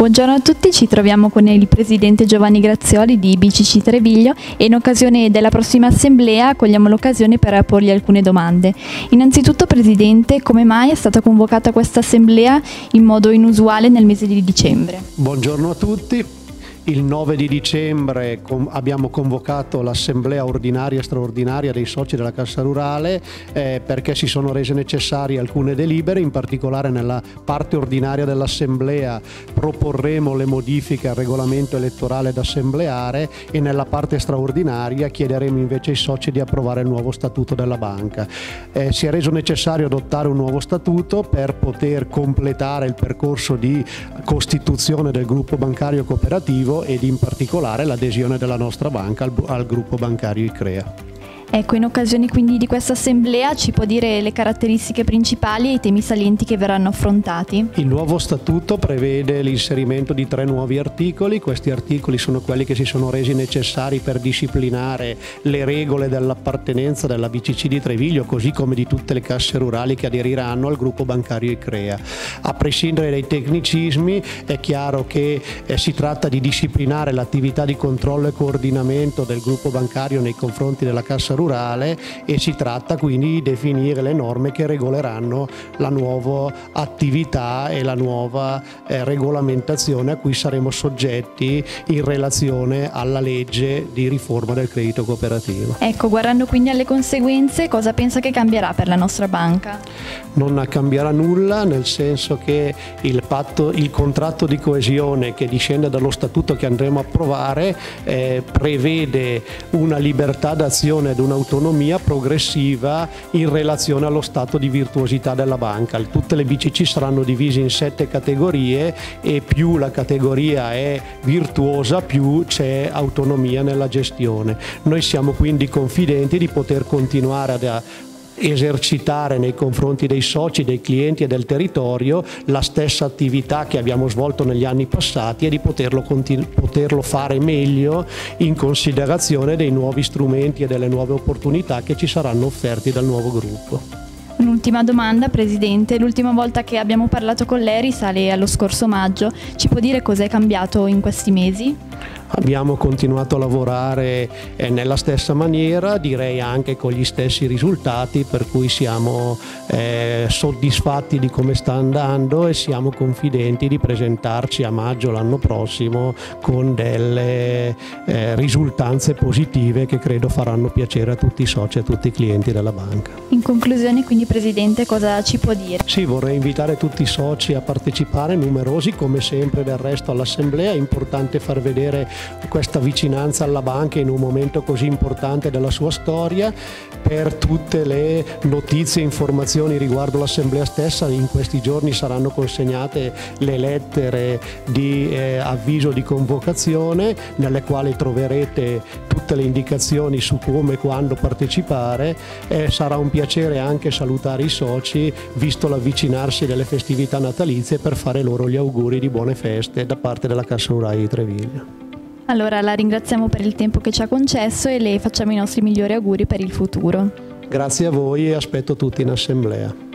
Buongiorno a tutti, ci troviamo con il presidente Giovanni Grazioli di BCC Treviglio e in occasione della prossima assemblea cogliamo l'occasione per porgli alcune domande. Innanzitutto Presidente, come mai è stata convocata questa assemblea in modo inusuale nel mese di dicembre? Buongiorno a tutti, il 9 di dicembre abbiamo convocato l'assemblea ordinaria e straordinaria dei soci della Cassa Rurale eh, perché si sono rese necessarie alcune delibere, in particolare nella parte ordinaria dell'assemblea proporremo le modifiche al regolamento elettorale d'assembleare e nella parte straordinaria chiederemo invece ai soci di approvare il nuovo statuto della banca. Eh, si è reso necessario adottare un nuovo statuto per poter completare il percorso di costituzione del gruppo bancario cooperativo ed in particolare l'adesione della nostra banca al, al gruppo bancario ICREA. Ecco, in occasione quindi di questa assemblea ci può dire le caratteristiche principali e i temi salienti che verranno affrontati? Il nuovo statuto prevede l'inserimento di tre nuovi articoli, questi articoli sono quelli che si sono resi necessari per disciplinare le regole dell'appartenenza della BCC di Treviglio, così come di tutte le casse rurali che aderiranno al gruppo bancario ICREA. A prescindere dai tecnicismi è chiaro che eh, si tratta di disciplinare l'attività di controllo e coordinamento del gruppo bancario nei confronti della cassa rurale rurale e si tratta quindi di definire le norme che regoleranno la nuova attività e la nuova eh, regolamentazione a cui saremo soggetti in relazione alla legge di riforma del credito cooperativo. Ecco, guardando quindi alle conseguenze, cosa pensa che cambierà per la nostra banca? Non cambierà nulla, nel senso che il, patto, il contratto di coesione che discende dallo statuto che andremo a approvare eh, prevede una libertà d'azione ed una un'autonomia progressiva in relazione allo stato di virtuosità della banca. Tutte le BCC saranno divise in sette categorie e più la categoria è virtuosa più c'è autonomia nella gestione. Noi siamo quindi confidenti di poter continuare a esercitare nei confronti dei soci, dei clienti e del territorio la stessa attività che abbiamo svolto negli anni passati e di poterlo, poterlo fare meglio in considerazione dei nuovi strumenti e delle nuove opportunità che ci saranno offerti dal nuovo gruppo. Un'ultima domanda, Presidente. L'ultima volta che abbiamo parlato con lei risale allo scorso maggio. Ci può dire cosa è cambiato in questi mesi? Abbiamo continuato a lavorare eh, nella stessa maniera, direi anche con gli stessi risultati, per cui siamo eh, soddisfatti di come sta andando e siamo confidenti di presentarci a maggio l'anno prossimo con delle eh, risultanze positive che credo faranno piacere a tutti i soci e a tutti i clienti della banca. In conclusione, quindi Presidente, cosa ci può dire? Sì, vorrei invitare tutti i soci a partecipare, numerosi come sempre del resto all'Assemblea, è importante far vedere questa vicinanza alla banca in un momento così importante della sua storia. Per tutte le notizie e informazioni riguardo l'Assemblea stessa, in questi giorni saranno consegnate le lettere di eh, avviso di convocazione nelle quali troverete tutte le indicazioni su come e quando partecipare. Eh, sarà un piacere anche salutare i soci visto l'avvicinarsi delle festività natalizie per fare loro gli auguri di buone feste da parte della Cassa Rurale di Treviglio. Allora la ringraziamo per il tempo che ci ha concesso e le facciamo i nostri migliori auguri per il futuro. Grazie a voi e aspetto tutti in assemblea.